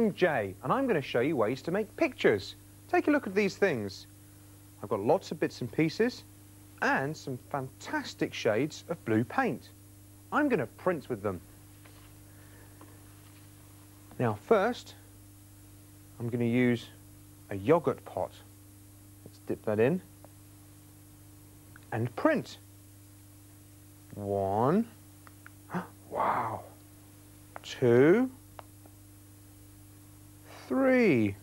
I'm Jay, and I'm going to show you ways to make pictures. Take a look at these things. I've got lots of bits and pieces and some fantastic shades of blue paint. I'm going to print with them. Now first, I'm going to use a yogurt pot. Let's dip that in and print. One, wow, two, three.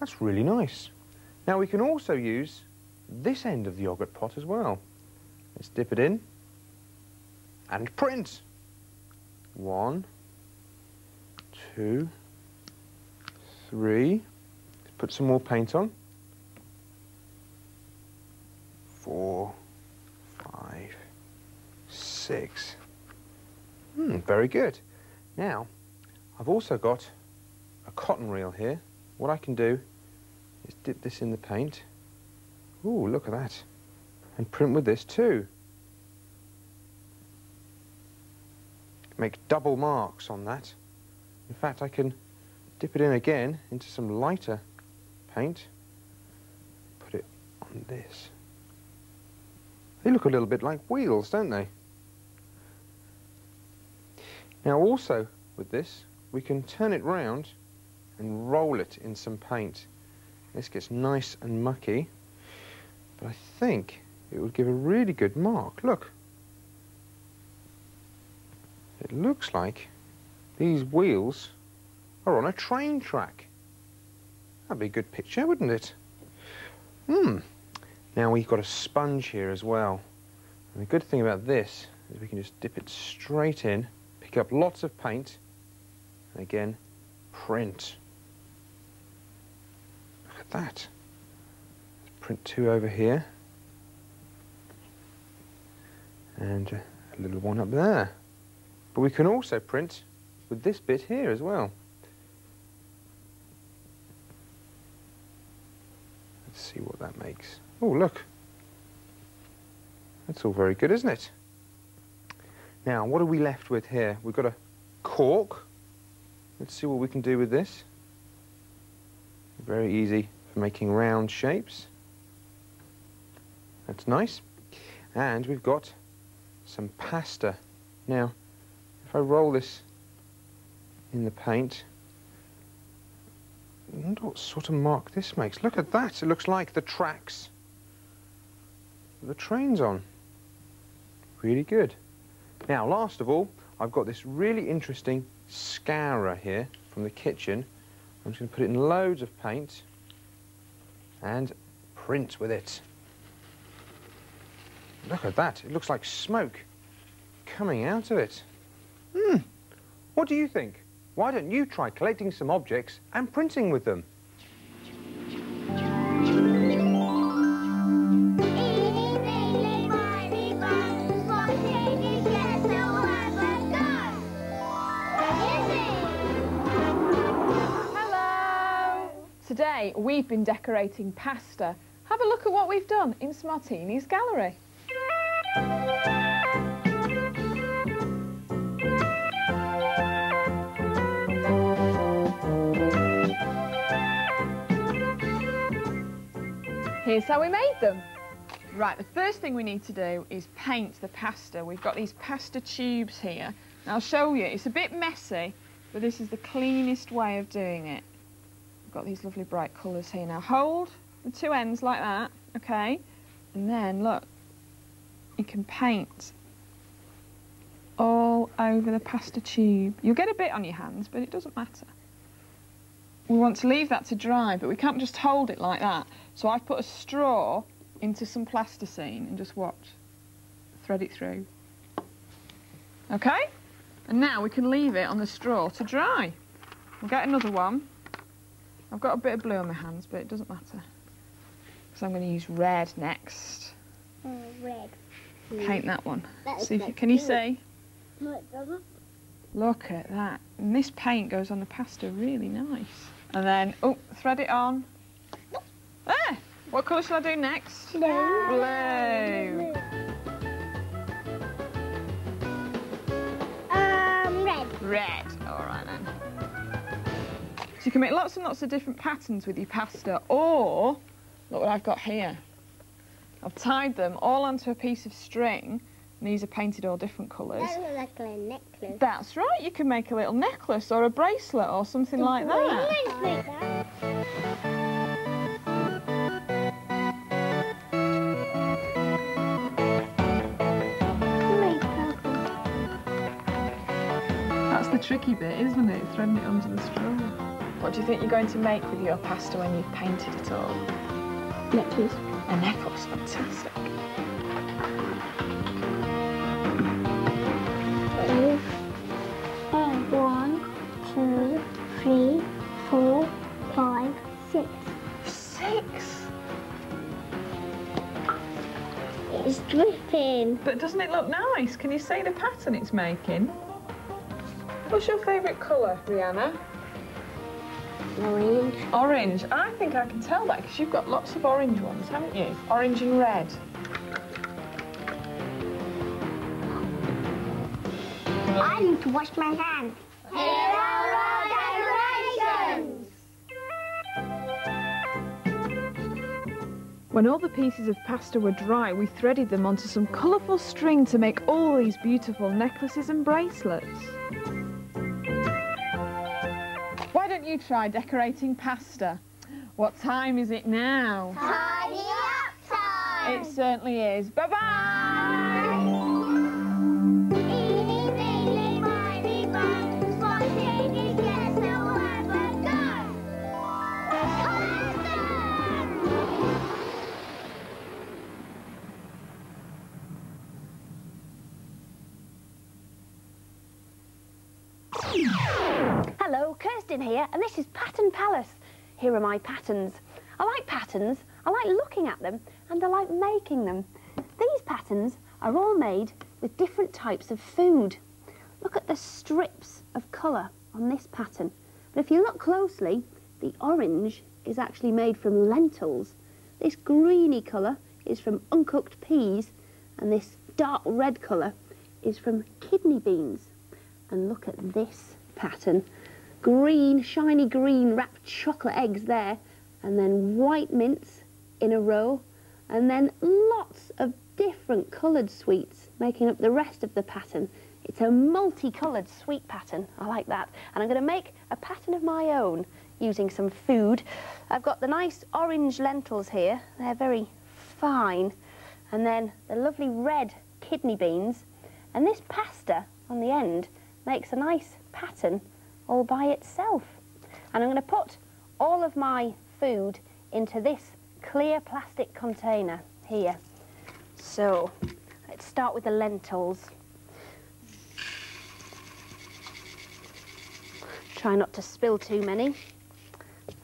That's really nice. Now we can also use this end of the yogurt pot as well. Let's dip it in and print. One, two, three. Let's put some more paint on. Four, five, six. Hmm, very good. Now, I've also got a cotton reel here. What I can do is dip this in the paint. Ooh, look at that. And print with this too. Make double marks on that. In fact, I can dip it in again into some lighter paint. Put it on this. They look a little bit like wheels, don't they? Now also, with this, we can turn it round and roll it in some paint. This gets nice and mucky, but I think it would give a really good mark. Look. It looks like these wheels are on a train track. That'd be a good picture, wouldn't it? Hmm. Now we've got a sponge here as well. And the good thing about this is we can just dip it straight in, pick up lots of paint, and again, print. That. Print two over here. And a little one up there. But we can also print with this bit here as well. Let's see what that makes. Oh, look. That's all very good, isn't it? Now, what are we left with here? We've got a cork. Let's see what we can do with this. Very easy making round shapes. That's nice. And we've got some pasta. Now, if I roll this in the paint, I wonder what sort of mark this makes. Look at that. It looks like the tracks the train's on. Really good. Now, last of all, I've got this really interesting scourer here from the kitchen. I'm just going to put it in loads of paint and print with it. Look at that. It looks like smoke coming out of it. Hmm. What do you think? Why don't you try collecting some objects and printing with them? Today we've been decorating pasta. Have a look at what we've done in SMarteenies gallery. Here's how we made them. Right, the first thing we need to do is paint the pasta. We've got these pasta tubes here. Now I'll show you, it's a bit messy, but this is the cleanest way of doing it. Got these lovely bright colours here. Now hold the two ends like that, okay? And then look, you can paint all over the pasta tube. You'll get a bit on your hands, but it doesn't matter. We want to leave that to dry, but we can't just hold it like that. So I've put a straw into some plasticine and just watch. Thread it through. Okay? And now we can leave it on the straw to dry. We'll get another one. I've got a bit of blue on my hands, but it doesn't matter. So I'm going to use red next. Oh, red. Paint that one. See if you, can you see? No, it doesn't. Look at that. And this paint goes on the pasta really nice. And then, oh, thread it on. There. What colour shall I do next? Blue. Blue. Um, red. Red. Then. you can make lots and lots of different patterns with your pasta, or look what I've got here. I've tied them all onto a piece of string, and these are painted all different colours. That looks like a necklace. That's right, you can make a little necklace or a bracelet or something like that. Like that. That's the tricky bit, isn't it? Threading it onto the straw. What do you think you're going to make with your pasta when you've painted it all? Necklace. A necklace, fantastic. One, two, three, four, five, six. Six. It's dripping. But doesn't it look nice? Can you see the pattern it's making? What's your favourite colour, Rihanna? Orange. Orange. I think I can tell that because you've got lots of orange ones, haven't you? Orange and red. I need to wash my hands. Here are our decorations. When all the pieces of pasta were dry, we threaded them onto some colourful string to make all these beautiful necklaces and bracelets. You try decorating pasta? What time is it now? Tidy up time. It certainly is. Bye-bye! Kirsten here, and this is Pattern Palace. Here are my patterns. I like patterns, I like looking at them, and I like making them. These patterns are all made with different types of food. Look at the strips of colour on this pattern. But if you look closely, the orange is actually made from lentils. This greeny colour is from uncooked peas, and this dark red colour is from kidney beans. And look at this pattern. Green, shiny green wrapped chocolate eggs there, and then white mints in a row, and then lots of different coloured sweets making up the rest of the pattern. It's a multicoloured sweet pattern. I like that. And I'm going to make a pattern of my own using some food. I've got the nice orange lentils here. They're very fine. And then the lovely red kidney beans. And this pasta on the end makes a nice pattern all by itself. And I'm going to put all of my food into this clear plastic container here. So let's start with the lentils. Try not to spill too many.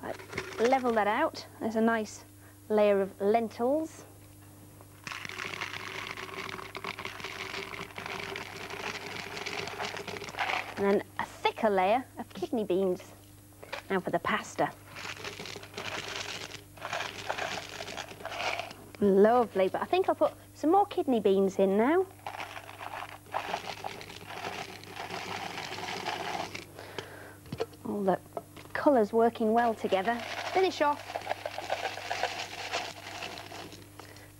Right, level that out. There's a nice layer of lentils. And then thicker layer of kidney beans. Now for the pasta. Lovely, but I think I'll put some more kidney beans in now. All the colours working well together. Finish off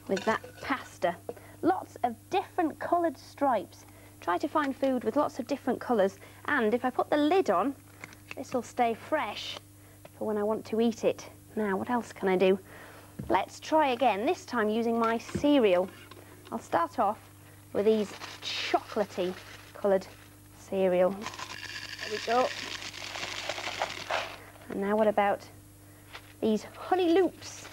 with that pasta. Lots of different coloured stripes. Try to find food with lots of different colours. And if I put the lid on, this will stay fresh for when I want to eat it. Now, what else can I do? Let's try again, this time using my cereal. I'll start off with these chocolatey coloured cereal. There we go. And now what about these honey loops?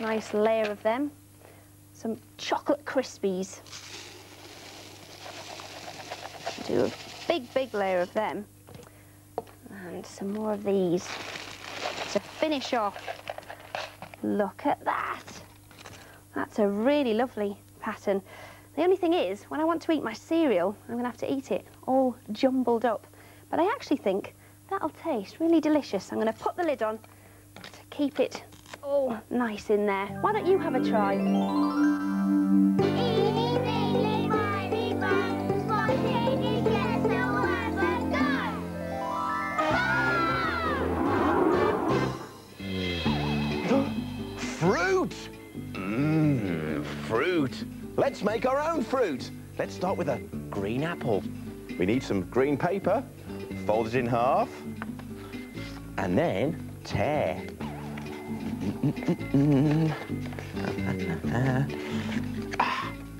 Nice layer of them. Some chocolate crispies. Do a big, big layer of them. And some more of these. To finish off, look at that. That's a really lovely pattern. The only thing is, when I want to eat my cereal, I'm going to have to eat it all jumbled up. But I actually think that'll taste really delicious. I'm going to put the lid on to keep it all nice in there. Why don't you have a try? Let's make our own fruit. Let's start with a green apple. We need some green paper. Fold it in half. And then tear.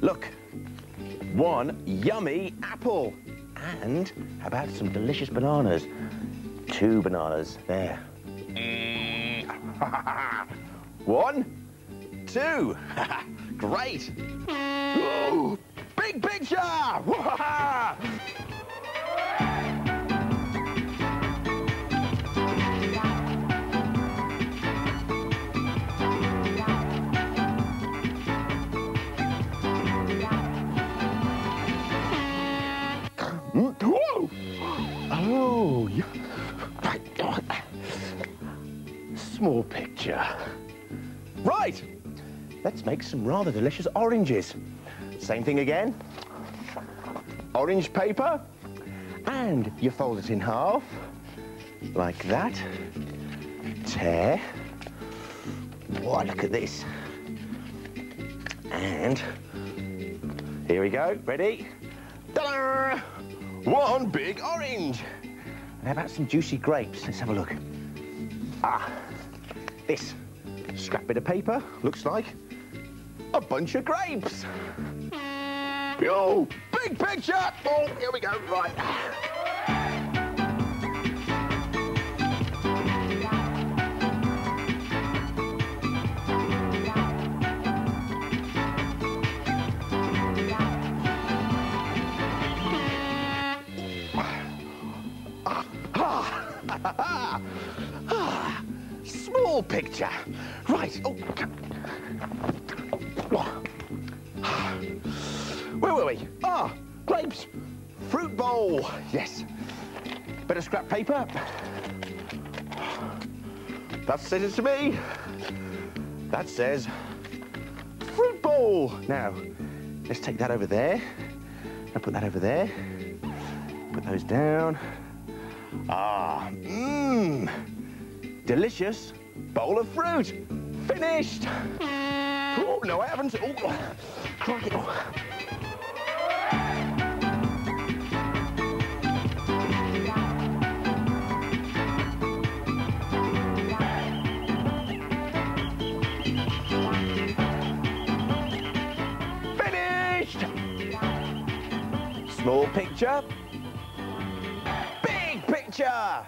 Look, one yummy apple. And how about some delicious bananas? Two bananas, there. One, two. Great. Ooh, big picture. Oh, yeah. Small picture. Right. Let's make some rather delicious oranges. Same thing again. Orange paper. And you fold it in half. Like that. Tear. Whoa, look at this. And here we go. Ready? Ta-da! One big orange. And how about some juicy grapes? Let's have a look. Ah, this scrap bit of paper looks like a bunch of grapes. Oh, big picture. Oh, here we go. Right. Small picture. Right. Oh. Where were we? Ah, grapes. Fruit bowl. Yes. Bit of scrap paper. That says it to me. That says fruit bowl. Now, let's take that over there. I'll put that over there. Put those down. Ah, mmm. Delicious bowl of fruit. Finished. Oh, no, I haven't. Oh, crikey. Oh. Small picture. Big picture.